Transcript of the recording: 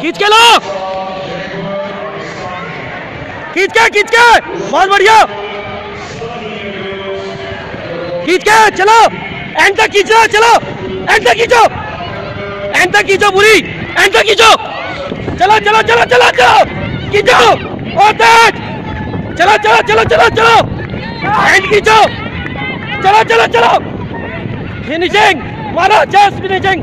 खींच के लो। खींच के खींच के। बहुत बढ़िया। खींच के, चलो। एंड तक खींचो, चलो। एंड तक खींचो। एंड तक खींचो पूरी एंड तक खींचो। चलो चलो चलो चलो चलो। खींचो। और तेज। चलो चलो चलो चलो चलो। एंड खींचो। चलो चलो चलो। फिनिशिंग। मारो, जस्ट फिनिशिंग।